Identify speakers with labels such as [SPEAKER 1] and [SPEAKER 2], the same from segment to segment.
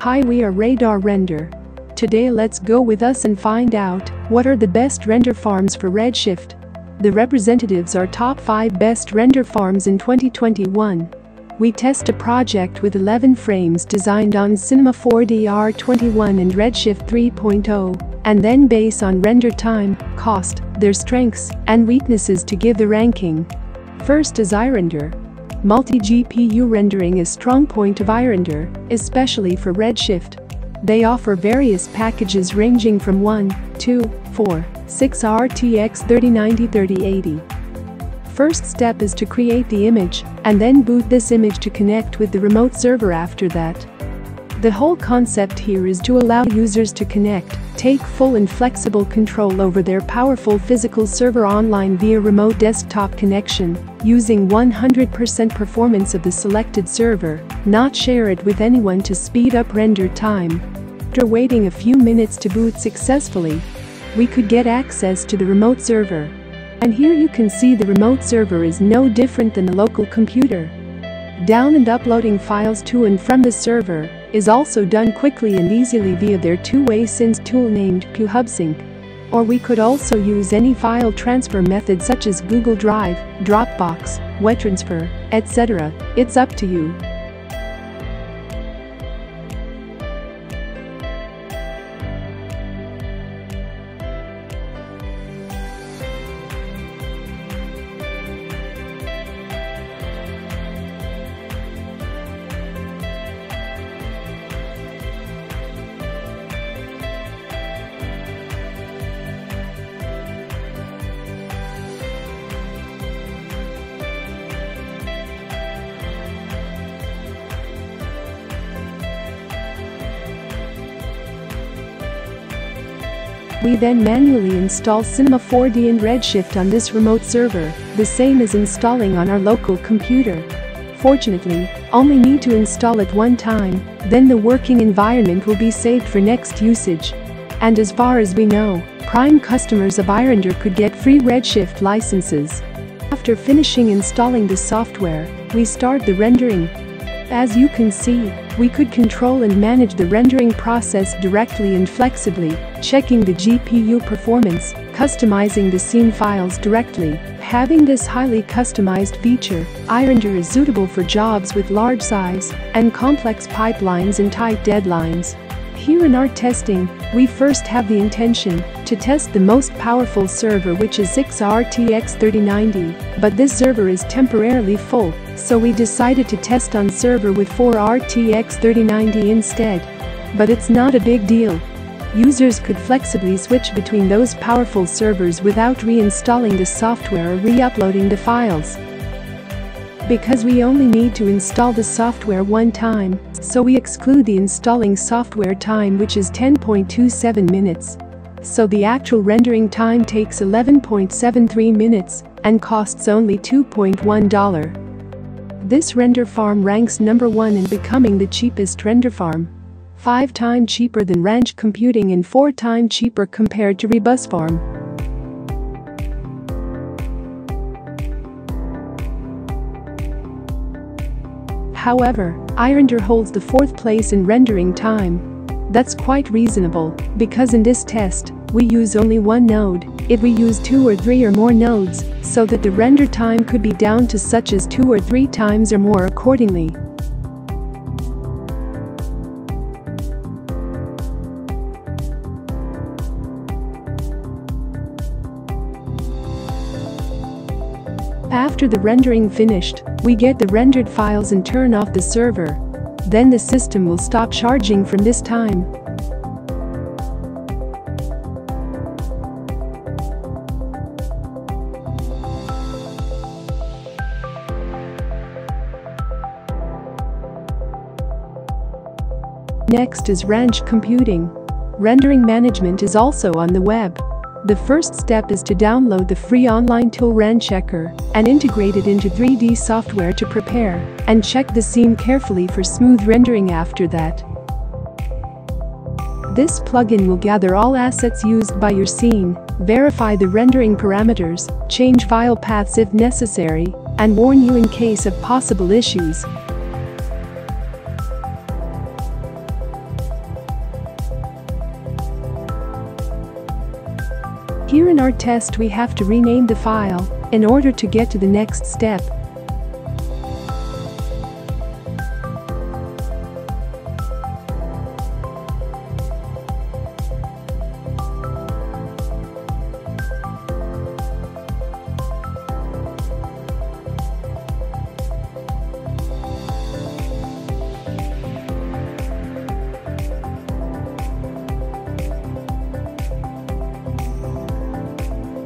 [SPEAKER 1] Hi we are Radar Render. Today let's go with us and find out what are the best render farms for Redshift. The representatives are top 5 best render farms in 2021. We test a project with 11 frames designed on Cinema 4D R21 and Redshift 3.0 and then base on render time, cost, their strengths and weaknesses to give the ranking. First is iRender. Multi-GPU rendering is strong point of iRender, especially for Redshift. They offer various packages ranging from 1, 2, 4, 6 RTX 3090 3080. First step is to create the image and then boot this image to connect with the remote server after that. The whole concept here is to allow users to connect, take full and flexible control over their powerful physical server online via remote desktop connection, using 100% performance of the selected server, not share it with anyone to speed up render time. After waiting a few minutes to boot successfully, we could get access to the remote server. And here you can see the remote server is no different than the local computer. Down and uploading files to and from the server is also done quickly and easily via their two-way sync tool named QHubSync. Or we could also use any file transfer method such as Google Drive, Dropbox, WeTransfer, etc. It's up to you. We then manually install Cinema 4D and Redshift on this remote server, the same as installing on our local computer. Fortunately, only need to install it one time, then the working environment will be saved for next usage. And as far as we know, Prime customers of iRender could get free Redshift licenses. After finishing installing the software, we start the rendering. As you can see, we could control and manage the rendering process directly and flexibly, checking the GPU performance, customizing the scene files directly. Having this highly customized feature, iRender is suitable for jobs with large size and complex pipelines and tight deadlines. Here in our testing, we first have the intention to test the most powerful server which is 6 RTX 3090, but this server is temporarily full, so we decided to test on server with 4 RTX 3090 instead. But it's not a big deal. Users could flexibly switch between those powerful servers without reinstalling the software or re-uploading the files. Because we only need to install the software one time, so we exclude the installing software time which is 10.27 minutes. So the actual rendering time takes 11.73 minutes and costs only $2.1. This render farm ranks number 1 in becoming the cheapest render farm. 5 times cheaper than Ranch Computing and 4 times cheaper compared to Rebus Farm. However, iRender holds the fourth place in rendering time. That's quite reasonable, because in this test, we use only one node, if we use two or three or more nodes, so that the render time could be down to such as two or three times or more accordingly. After the rendering finished, we get the rendered files and turn off the server. Then the system will stop charging from this time. Next is Ranch Computing. Rendering management is also on the web. The first step is to download the free online tool Ranchecker and integrate it into 3D software to prepare and check the scene carefully for smooth rendering after that. This plugin will gather all assets used by your scene, verify the rendering parameters, change file paths if necessary, and warn you in case of possible issues Here in our test we have to rename the file in order to get to the next step.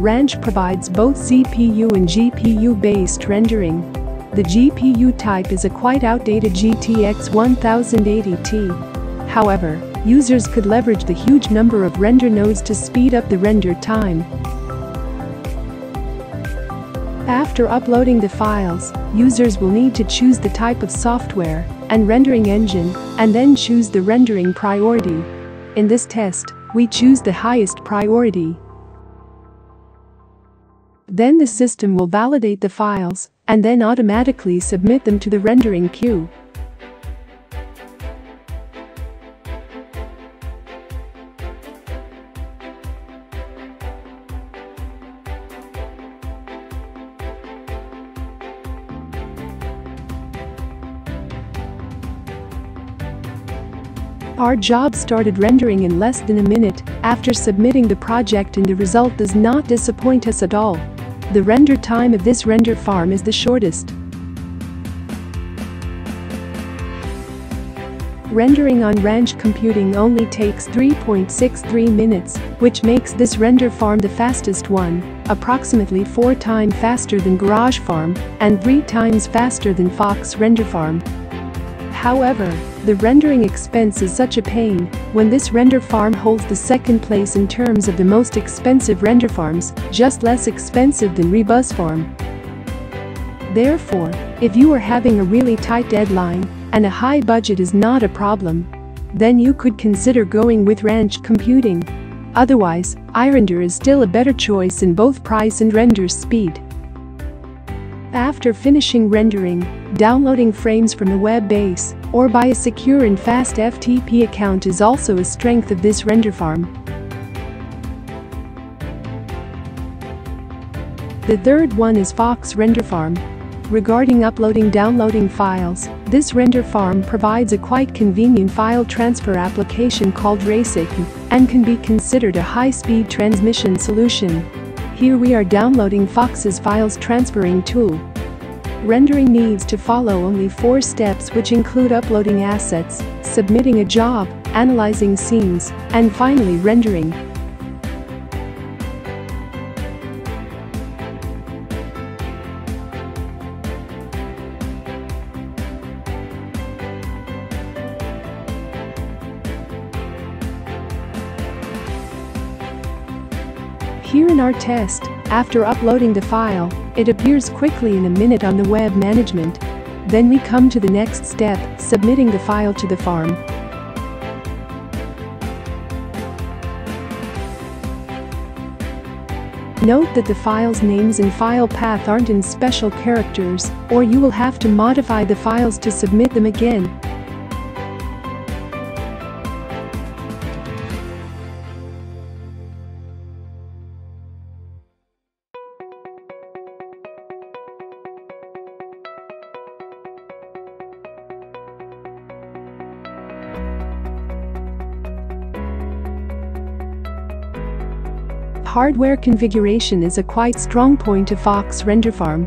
[SPEAKER 1] Ranch provides both CPU and GPU-based rendering. The GPU type is a quite outdated GTX 1080Ti. However, users could leverage the huge number of render nodes to speed up the render time. After uploading the files, users will need to choose the type of software and rendering engine and then choose the rendering priority. In this test, we choose the highest priority. Then the system will validate the files and then automatically submit them to the rendering queue. Our job started rendering in less than a minute after submitting the project and the result does not disappoint us at all. The render time of this render farm is the shortest. Rendering on Ranch Computing only takes 3.63 minutes, which makes this render farm the fastest one, approximately 4 times faster than Garage Farm and 3 times faster than Fox Render Farm. However, the rendering expense is such a pain when this render farm holds the second place in terms of the most expensive render farms, just less expensive than Rebus Farm. Therefore, if you are having a really tight deadline and a high budget is not a problem, then you could consider going with Ranch Computing. Otherwise, iRender is still a better choice in both price and render speed. After finishing rendering, downloading frames from the web base, or by a secure and fast FTP account is also a strength of this render farm. The third one is Fox Render Farm. Regarding uploading downloading files, this render farm provides a quite convenient file transfer application called Raysync and can be considered a high-speed transmission solution. Here we are downloading Fox's files transferring tool. Rendering needs to follow only four steps which include uploading assets, submitting a job, analyzing scenes, and finally rendering. Test, after uploading the file, it appears quickly in a minute on the web management. Then we come to the next step, submitting the file to the farm. Note that the file's names and file path aren't in special characters, or you will have to modify the files to submit them again. Hardware configuration is a quite strong point of Fox Render Farm.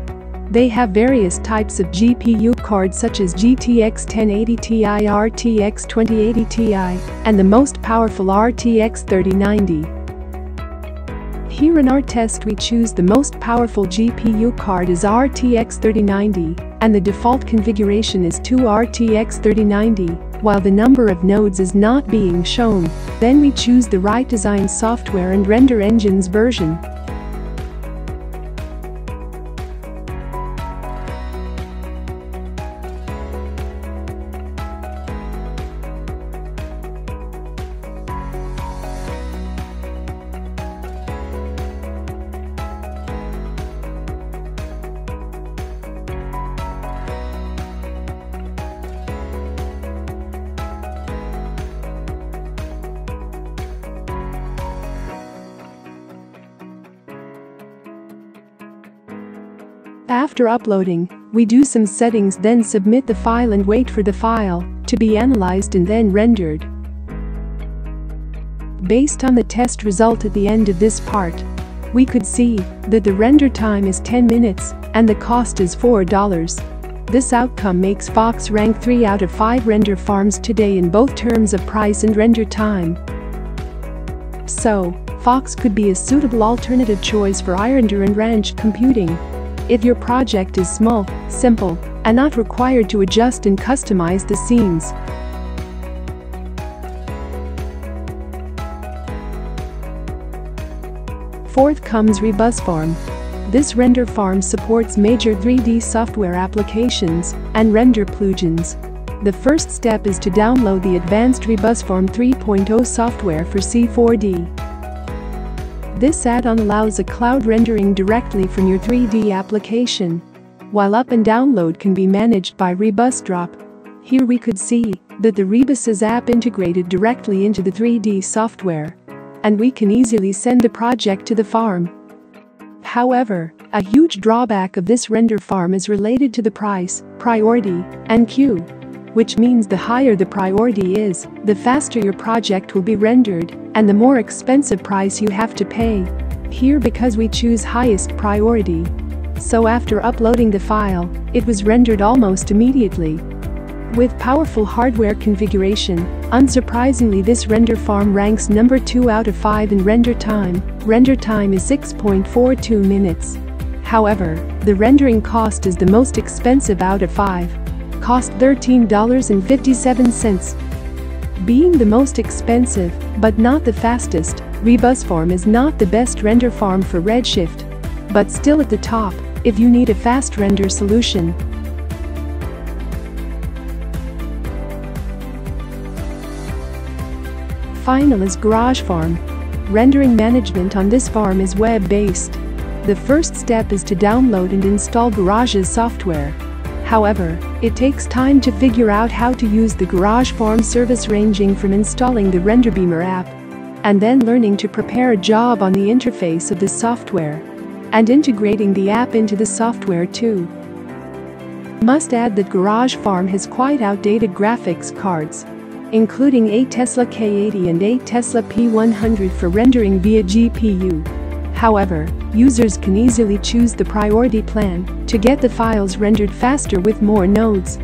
[SPEAKER 1] They have various types of GPU cards such as GTX 1080 Ti, RTX 2080 Ti, and the most powerful RTX 3090. Here in our test we choose the most powerful GPU card is RTX 3090, and the default configuration is 2 RTX 3090 while the number of nodes is not being shown, then we choose the right design software and render engines version. After uploading, we do some settings then submit the file and wait for the file to be analyzed and then rendered. Based on the test result at the end of this part, we could see that the render time is 10 minutes and the cost is $4. This outcome makes Fox rank 3 out of 5 render farms today in both terms of price and render time. So, Fox could be a suitable alternative choice for iRender and Ranch computing. If your project is small, simple, and not required to adjust and customize the scenes, Fourth comes Rebus Farm. This render farm supports major 3D software applications and render plugins. The first step is to download the advanced Rebus Farm 3.0 software for C4D. This add-on allows a cloud rendering directly from your 3D application. While up and download can be managed by Rebus Drop. Here we could see that the Rebus app integrated directly into the 3D software and we can easily send the project to the farm. However, a huge drawback of this render farm is related to the price, priority, and queue. Which means the higher the priority is, the faster your project will be rendered, and the more expensive price you have to pay. Here because we choose highest priority. So after uploading the file, it was rendered almost immediately, with powerful hardware configuration, unsurprisingly this render farm ranks number 2 out of 5 in render time, render time is 6.42 minutes. However, the rendering cost is the most expensive out of 5. Cost $13.57. Being the most expensive, but not the fastest, Rebus Farm is not the best render farm for Redshift. But still at the top, if you need a fast render solution, Final is Garage Farm. Rendering management on this farm is web-based. The first step is to download and install Garage's software. However, it takes time to figure out how to use the Garage Farm service ranging from installing the RenderBeamer app and then learning to prepare a job on the interface of the software and integrating the app into the software too. Must add that Garage Farm has quite outdated graphics cards including a Tesla K80 and a Tesla P100 for rendering via GPU. However, users can easily choose the priority plan to get the files rendered faster with more nodes.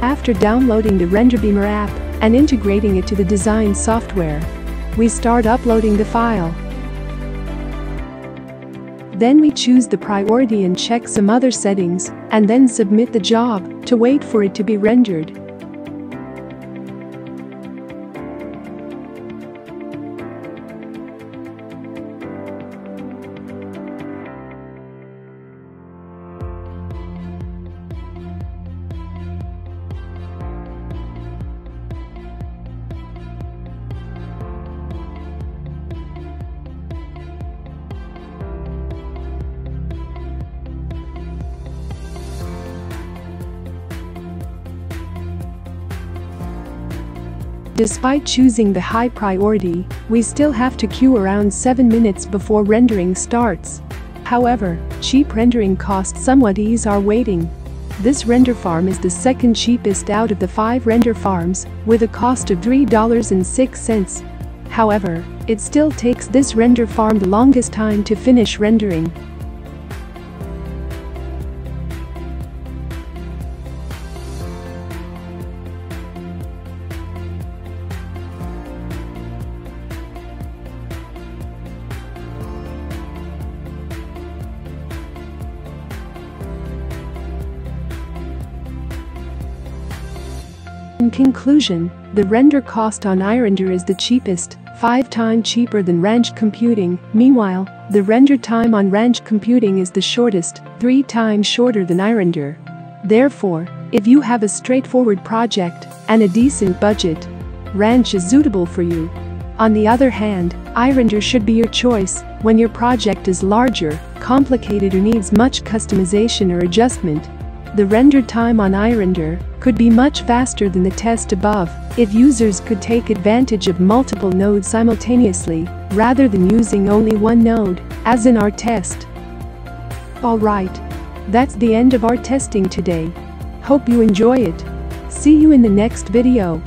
[SPEAKER 1] After downloading the RenderBeamer app and integrating it to the design software, we start uploading the file. Then we choose the priority and check some other settings, and then submit the job to wait for it to be rendered. Despite choosing the high priority, we still have to queue around 7 minutes before rendering starts. However, cheap rendering costs somewhat ease our waiting. This render farm is the second cheapest out of the five render farms, with a cost of $3.06. However, it still takes this render farm the longest time to finish rendering. In conclusion, the render cost on iRender is the cheapest, 5 times cheaper than Ranch computing. Meanwhile, The render time on Ranch computing is the shortest, three times shorter than iRender. Therefore, if you have a straightforward project and a decent budget, Ranch is suitable for you. On the other hand, iRender should be your choice when your project is larger, complicated or needs much customization or adjustment. The render time on iRender could be much faster than the test above if users could take advantage of multiple nodes simultaneously rather than using only one node, as in our test. Alright. That's the end of our testing today. Hope you enjoy it. See you in the next video.